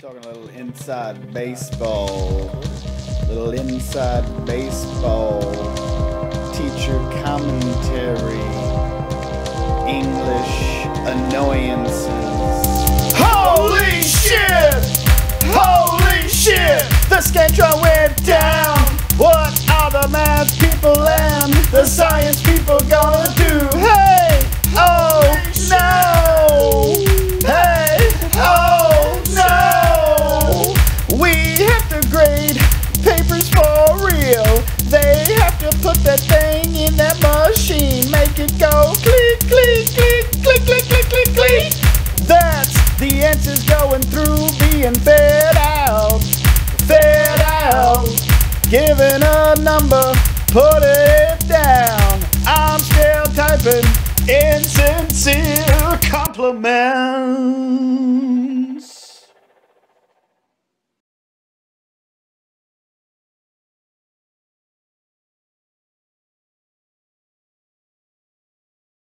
Talking a little inside baseball. Little inside baseball. Teacher commentary. English annoyances. Holy shit! Holy shit! The Scantron click, click, click, click, click, click, click. That's the answers going through being fed out, fed out. Giving a number, put it down. I'm still typing insincere compliment.